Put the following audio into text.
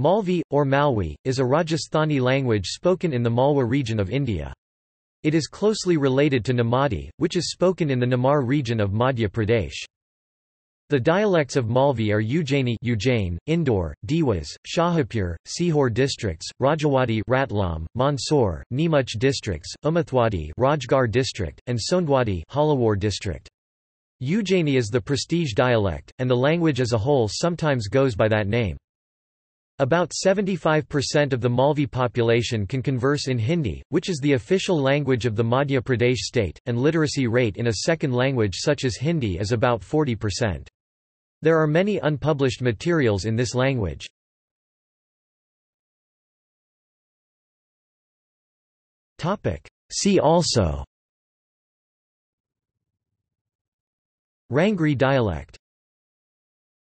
Malvi, or Malwi, is a Rajasthani language spoken in the Malwa region of India. It is closely related to Nimadi, which is spoken in the Nimar region of Madhya Pradesh. The dialects of Malvi are Ujjaini Ujjain, Indore, Dewas, Shajapur, Sehore districts, Rajawadi Ratlam, Mandsaur, Neemuch districts, Umathwadi Rajgarh district, and Sondhwadi Jhalawar district. Ujjaini is the prestige dialect, and the language as a whole sometimes goes by that name. About 75% of the Malvi population can converse in Hindi, which is the official language of the Madhya Pradesh state, and literacy rate in a second language such as Hindi is about 40%. There are many unpublished materials in this language. See also Rangri dialect